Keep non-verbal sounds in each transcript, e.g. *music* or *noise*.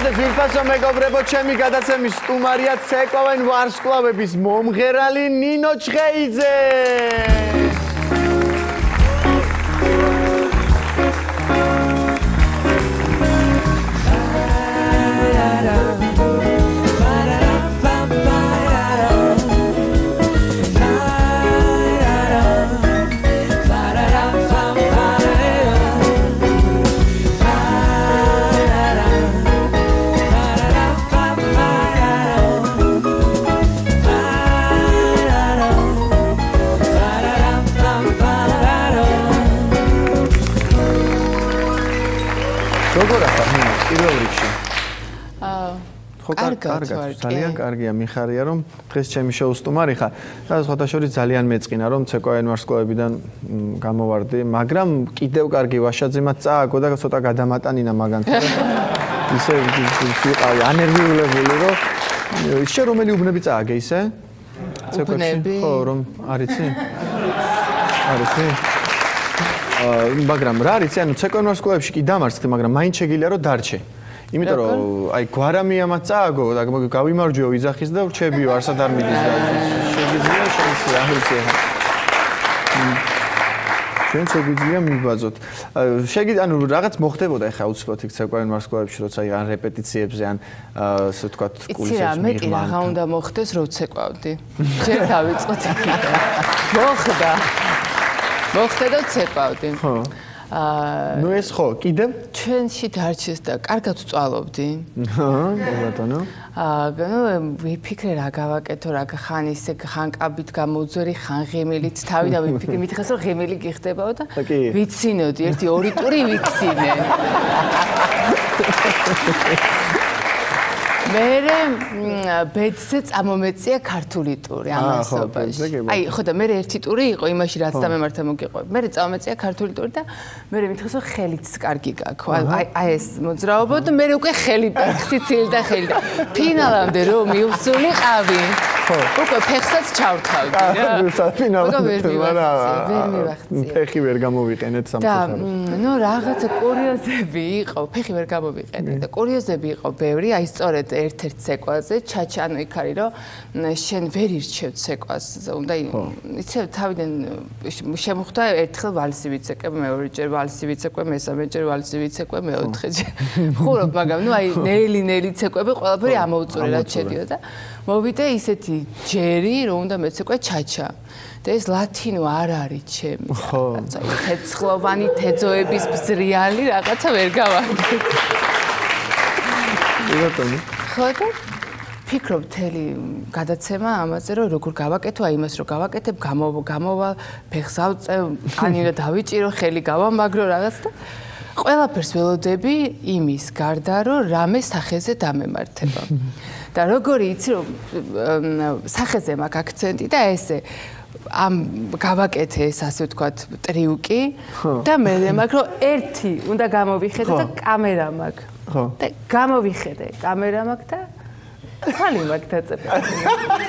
მოგესალმებით ვირფასო მეგობრებო, ჩემი გადაცემის სტუმარია ცეკვავენ ვარსკვლავების მომღერალი ნინო ჩხეიძე. კარგად, ძალიან კარგია, მიხარია რომ დღეს ჩემი შოუ სტუმარი ხარ. და სხვადასხვა ძალიან მეწყინა რომ ცეკვაენ ვარსკვლავებიდან გამოვარდი, მაგრამ კიდევ კარგი ვაშაძემაც წააგო და ცოტა გადამატანინა მაგანთან. *laughs* ისე ვიყავი ანერგიულებული რომ შე რომელი უბნები წააგე ისე? ცეკვებში? ხო, რომ არიცი? არიცი? აა მაგრამ რა არის, ანუ ცეკვენ ვარსკვლავებში კი დამარცხდი, მაგრამ მაინც შეგიძლია რომ დარჩე. იმიტომ რომ აი გვარამიამაც წააგო და გავიმარჯვეო ვიზახის და ვრჩებიო არსად არ მიდის და შეგიძლია შეიძლება ვიცი ახლა ჩვენ შეგვიძლია მიბაძოთ. შეგი ანუ რაღაც მოხდებოდა ახლა უცბად იქ ცეკვენ მარსკლავებში როცა ან რეპეტიციებზე ან ასე ვთქვათ კულისებში იცი რა მეტი რაღა უნდა მოხდეს რო ცეკვავდი. ჯერ დავიწყოთ. *laughs* მოხდა. მოხდა და ცეკვავდი. ხო. აა ნუ ეს ხო, კიდევ? ჩვენში დარჩეს და კარგად ვწვალობდი. აა, ბატონო. აა, ნუ ვიფიქრე რა გავაკეთო, რა ხან ისე ხანკაბით გამოძვერი, ხან ღემილით თავი და ვიფიქრე, მითხეს რომ ღემილი გიხდებაო და ვიცინოდი, ერთი ორი ტური ვიცინე. *laughs* მერე ბედზე წამომეწია ქართული ტური ამასობაში. აი, ხო და მერე ერთი ტური იყო იმაში რაც დამემართა მოგიყვე. მერე წამომეწია ქართული ტური და მერე მითხეს რომ ხელიც კარგი გაქვს. აი, აი ეს მოძრაობა და მერე უკვე ხელი *laughs* ფეხსიცილი და ხელი და ფინალამდე რომ მიუსულიყავი. ხო. უკვე ფეხსაც ჩავთავდი *laughs* რა. ფინალამდე მაგრამ ფეხი ვერ გამოვიყენეთ სამწუხაროდ. და ნუ რაღაცა კურიოზები იყო, ფეხი ვერ გამოვიყენე და კურიოზები იყო ბევრი, აი სწორედ ერთ-ერთ ცეკვაზე ჩაჩა ანუ იქ არის რომ შენ ვერ ირჩევ ცეკვას უნდა იცი თავიდან შემოხვდა ერთხელ ვალსი ვიცეკე მეორეჯერ ვალსი ვიცეკე მესამეჯერ ვალსი ვიცეკე მეოთხეჯერ ხურობ მაგრამ ნუ აი ნელი ნელი ცეკვები ყველაფერი ამოუწურე რა შედიოდა. მოვიდე ისეთი ჯერი რომ უნდა მეცეკე ჩაჩა. და ეს ლათინო არ არის ჩემი. ხო ცეცხლოვანი თეძოების ბზრიალი რაღაცა ვერ გავარდი ბატონო ხო და ფიქრობ თელი გადაცემა ამაზე რომ როგორ გავაკეთო აი იმას რომ გავაკეთებ გამოვა ფეხს ავწევ ანინა დავიჭირო ხელი გავამაგრო რაღაც და ყველაფერს ველოდები იმის გარდა რომ რამე სახეზე დამემართება და როგორი იცი რომ სახეზე მაქვს აქცენტი და ესე ამ გავაკეთე ეს ასე ვთქვათ ტრიუკი. და მე მაქვს რომ ერთი უნდა გამოვიხედე და კამერა მაქვს ხო. და გამოვიხედე კამერა მაქვს და ხალი მაქვს დაწეპებული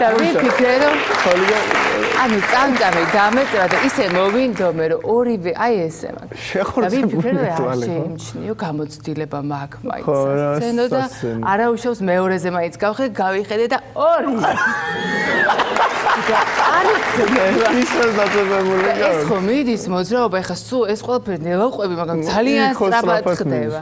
და ვიფიქრე რომ ანუ წამწამი დამეწრა და ისე მოვინდომე რომ ორივე აი ესე მაქვს და ვიფიქრე რომ არ შეიმჩნიო გამოცდილება მაქვს მაინც სცენო და არაუშავს მეორეზე მაინც გავხედე გავიხედე და ორი. არიცე ისე დაწებებული გაქვს ეს ხო მიდის მოძრაობა ეხა სულ ეს ყველაფერი ნელაყვები მაგრამ ძალიან სწრაფად ხდება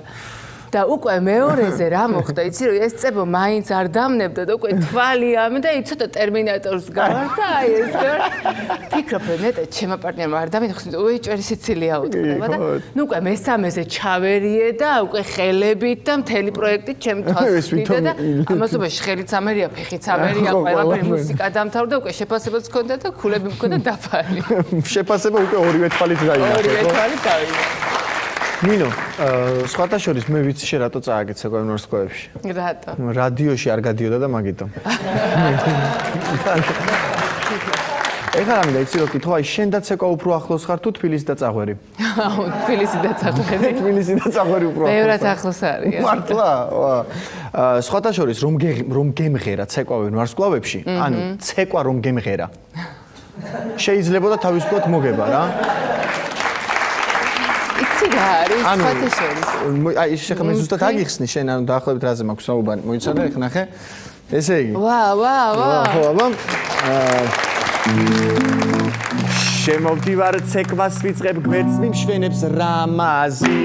და უკვე მეორეზე რა მოხდა? იცი რომ ეს წებო მაინც არ დამნებდა და უკვე თვალი ამ და იცი ცოტა ტერმინატორს გავარდა აი ეს ფიქრობ რომ ნეტა ჩემო პარტნიორმა არ დამიდახს უი ჭერი სიცილია უთქება და ნუ უკვე მესამეზე ჩავერიე და უკვე ხელებით და მთელი პროექტი ჩემ *laughs* თავს ვიდა და ამასობაში ხელიც ამერია ფეხიც ამერია *laughs* ყველაფერი მუსიკა დამთავრდა უკვე შეფასებაც ჰქონდა და ქულები მქონდა *laughs* დაფალი. შეფასება უკვე ორივე თვალით დაინახე ორივე თვალით დაინახე ნინო, სხვათა შორის მე ვიცი შე რატო წააგეთ საკვემნორსკოებში. რატო? რადიოში არ გადიოდა და მაგითო. ეხლა რა მინდა იცი რომ აი შენ და ცეკვა უფრო ახლოს ხარ თუ თბილისი და წაღვერი? აუ, თბილისი და წაღვერი. *laughs* თბილისი და წაღვერი უფრო ახლოს. მეურად ახლოს არის. მართლა? ვა. აა სხვათა შორის რომ რომ გემღერა ცეკვავენ ვარსკვლავებში, ანუ ცეკვა რომ გემღერა. შეიძლება და თავისუფლად მოგება რა. იცი რა არის სხვათა შორის აი შეხა მე ზუსტად აგიხსნი შენ ანუ დაახლოებით რაზე მაქვს საუბარი? მოიცადე ხ ნახე. ესე იგი. ვა ვა ვა. ხო აბა შემოვდივარ ცეკვას ვიწებ გვერდს მიმშვენებს რამაზი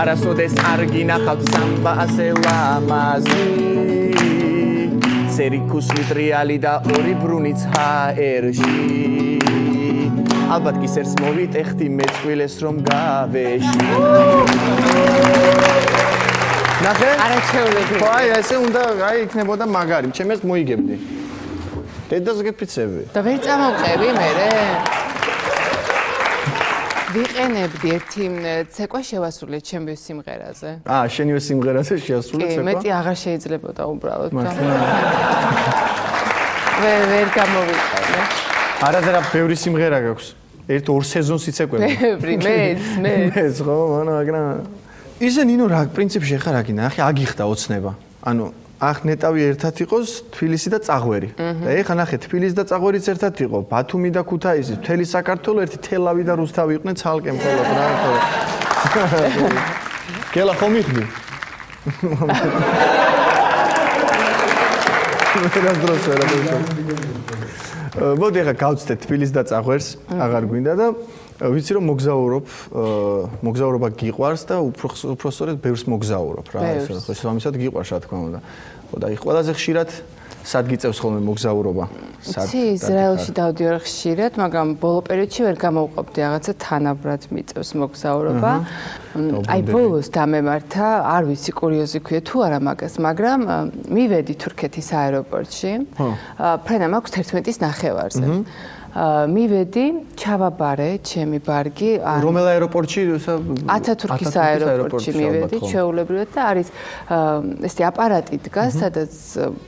არასოდეს არ გინახავთ სამბა ასე ლამაზი. ცერიკუს მიტრიალი და ორი ბრუნიც ჰაერში ალბათ კისერს მოვიტეხდი მეწყვილეს რომ გავეში ნახე არაჩეულები ხო აი ესე უნდა აი იქნებოდა მაგარი ჩემს მოიგებდი დედას გეფიცები და ვერ წამოვყევი მე ვიყენებდი ერთი ცეკვა შევასრულე ჩემს სიმღერაზე. აა, შენივე სიმღერაზე შეასრულე ცეკვა? კი, მეტი აღარ შეიძლებოდა უბრალოდ. *laughs* ვერ ვერ გამოვიყენე. არადერა ბევრი სიმღერა გაქვს. ერთ ორ სეზონს იცეკვები. ბევრი, მეც, მეც. მეც ხო, მანო აგრა. ისე ნინო რა პრინციპში ხარ აგინა, ახი აგიხდა ოცნება. ანუ ახ ნეტავი ერთად იყოს თბილისი და წაღვერი. და ეხა ნახე თბილისი და წაღვერიც ერთად იყო, ბათუმი და ქუთაისი, მთელი საქართველო ერთი თელავი და რუსთავი იყვნენ ცალკე მხოლოდ რა ხო. *laughs* გელა ხომ იხდი? *laughs* *laughs* რა დროს რა დროს. მოდი ახლა გავწდეთ თბილისს და წაღვერს, აღარ გვინდა და ვიცი რომ მოგზაურობ, მოგზაურობა გიყვარს და უფრო უფრო სწორედ ბევრს მოგზაურობ რა, ეს ხო შესაბამისად გიყვარს რა თქმა უნდა. ხო და იქ ყველაზე ხშირად სად გიწევს ხოლმე მოგზაურობა? სად? ცი ისრაელში დავდიოდი ხშირად, მაგრამ ბოლო პერიოდში ვერ გამოვყოფდი რაღაცა თანაბრად მიწევს მოგზაურობა. აი ბოლოს დამემართა, არ ვიცი კურიოზი ქვია თუ არა მაგას, მაგრამ მივედი თურქეთის აეროპორტში. ფრენა მაქვს 11-ის ნახევარზე. მივედი, ჩავაბარე ჩემი ბარგი. რომელ აეროპორტში? ათათურქის აეროპორტში მივედი, ჩვეულებრივად და არის ესეთი აპარატი დგას, სადაც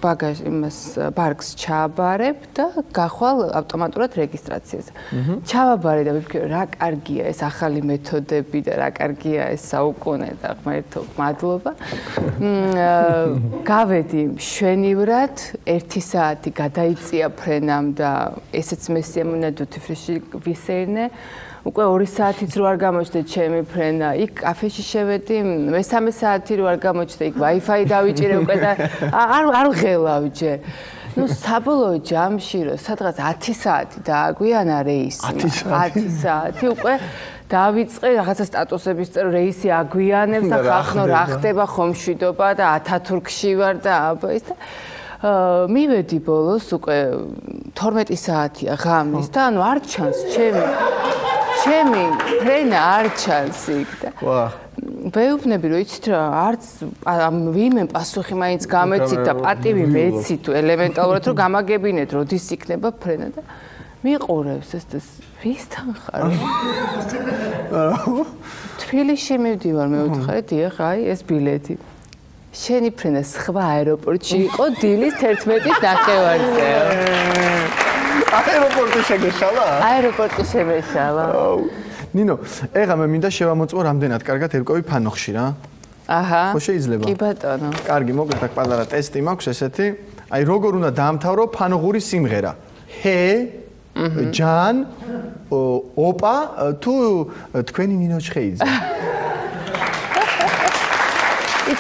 ბაგაჟ იმას ბარგს ჩააბარებ და გახვალ ავტომატურად რეგისტრაციაზე. ჩავაბარე და ვიფიქრე, რა კარგია ეს ახალი მეთოდები და რა კარგია ეს საუკუნე და ღმერთო, მადლობა. გავედი შვენივრად 1 საათი გადაიწია ფრენამ და ესეც მეს სემონა დუთიფრიში ვისერნე უკვე 2 საათიც რო არ გამოჩნდა ჩემი ფრენა იქ კაფეში შევედი მესამე საათი რო არ გამოჩნდა იქ Wi-Fi დავიჭირე უკვე და არ არ ღელავჯე ну საბოლოო ჯამში რო სადღაც 10 საათი დააგვიანა რეისი. 10 საათი? უკვე დავიწყე რაღაცა სტატუსების წერ რეისი აგვიანებს და ხახნო რა ხდება ხომშვიდობა და ათათურქში ვარ და აბა ის და მივედი ბოლოს უკვე 12 საათია ღამის და ანუ არ ჩანს ჩემი ჩემი ფრენა არ ჩანს იქ და ვა. ვეუბნები რომ იცით რა არც ვიმე პასუხი მაინც გამეცით და პატივი მეცით ელემენტალურად რომ გამაგებინეთ როდის იქნება ფრენა და მიყურებს ეს ეს ვისთან ხარ. *laughs* თბილისში მივდივარ მე ვთხარი დიახ აი ეს ბილეთი შენი ფრენა სხვა აეროპორტში იყო დილის 11-ის ნახევარზე. აეროპორტი შეგეშალა? აეროპორტი შემეშალა. ნინო, ეხლა მე მინდა შევამოწმო რამდენად კარგად ერკოვი ფანოხში რა. აჰა. ხო შეიძლება? კი ბატონო. კარგი, მოკლედ აქ პატარა ტესტი მაქვს ესეთი. აი როგორ უნდა დაამთავრო ფანოღური სიმღერა? ჰე ჯან ოპა თუ თქვენი ნინო ჩხეიძე *laughs*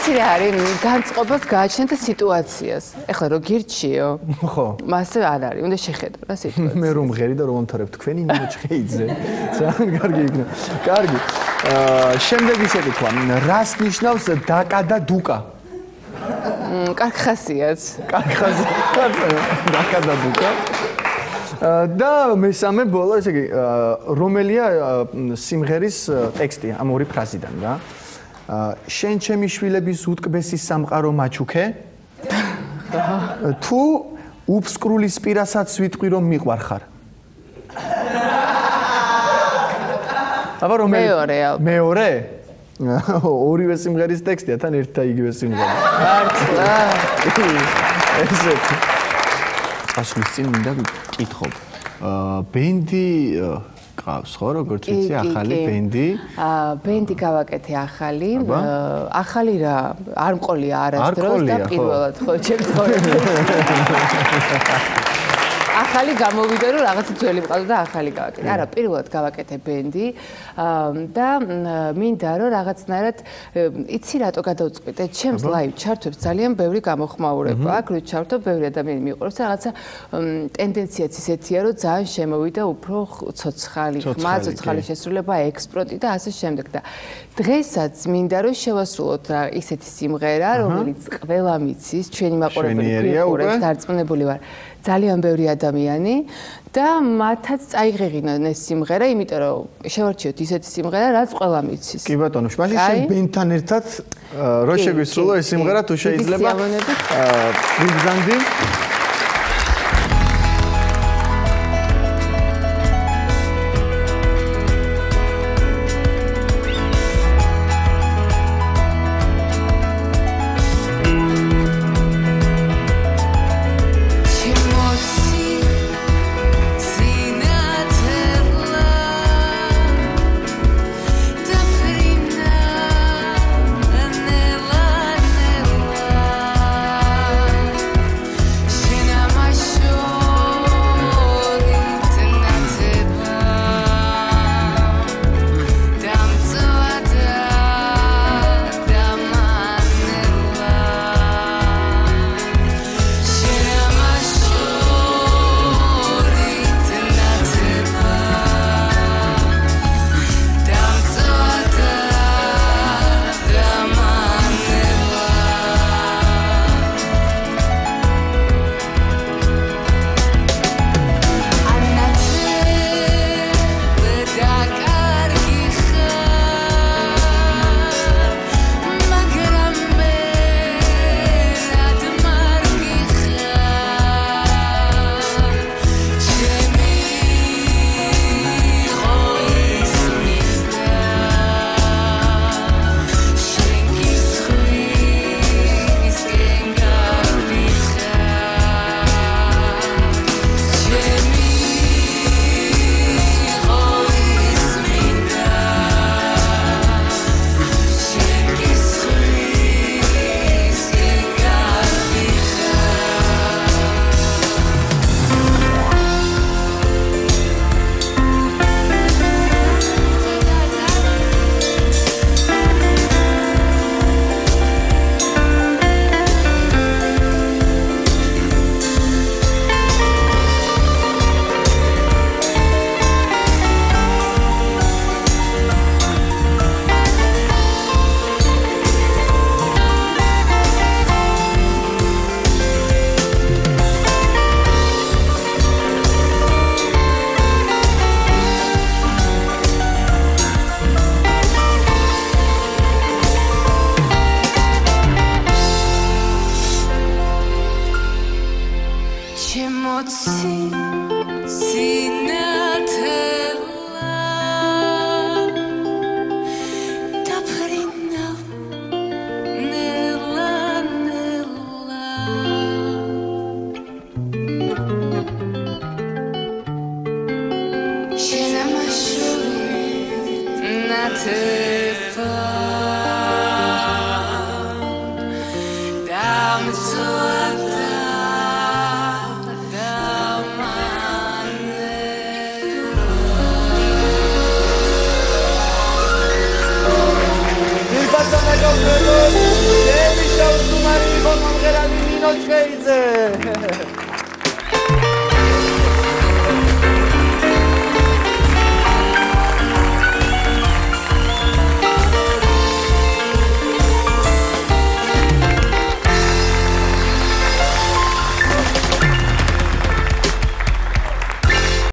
იცი რა არის განწყობას გააჩნდა სიტუაციას? ეხლა რო გირჩიო ხო. მასე არ არის უნდა შეხედო რა სიტუაცია. მე რომ ღერი და რომ ამთარებ თქვენი მოჭხეიძე ძალიან კარგი იქნება კარგი. შემდეგი შეკითხვა რას ნიშნავს დაკა და დუკა? კარგ ხასიათს კარგ ხასიათს დაკა და დუკა. და მესამე ბოლო ესე იგი რომელია სიმღერის ტექსტი ამ ორი ფრაზიდან რა შენ ჩემი შვილების უტკბესი სამყარო მაჩუქე თუ უფსკრული სპირასაც ვიტყვი რომ მიყვარხარ აბა რომელი მეორე მეორე ორივე სიმღერის ტექსტია თან ერთ და იგივე სიმღერა მართლა ესეთ ასლის წინ მინდა ვკითხო ბენდი ყავს ხო? როგორც იცი ახალი ბენდი. აა ბენდი გავაკეთე ახალი. ახალი რა არ მყოლია არასდროს და პირველად ხო ჩემ ცხოვრებაში *laughs* ახალი გამოვიდა რომ რაღაცა ძველი მყავდა და ახალი გავაკეთე. არა, პირველად გავაკეთე ბენდი და მინდა რომ რაღაცნაირად იცი რატო გადავწყვიტე? ჩემს ლაივ ჩართვებს ძალიან ბევრი გამოხმაურება აქვს, რო ჩართო ბევრი ადამიანი მიყვარს და რაღაცა ტენდენციაც ისეთია რომ ძალიან შემოვიდა უფრო ცოცხალი, ხმა, ცოცხალი შესრულება, ექსპორტი და ასე შემდეგ და დღესაც მინდა რომ შევასრულოთ რა ისეთი სიმღერა, რომელიც ყველა მიცის, ჩვენი მაყურებელი გიყურებს, დარწმუნებული ვარ. ძალიან ბევრი ადამიანი და მათაც წაიღეგინონ ეს სიმღერა, იმიტომ რომ შევარჩიოთ ისეთი სიმღერა, რაც ყველა მიცის. კი ბატონო, მაშინ შენ ბენთან ერთად რო შეგვისრულო ეს სიმღერა, თუ შეიძლება. აა. Demi Crazy!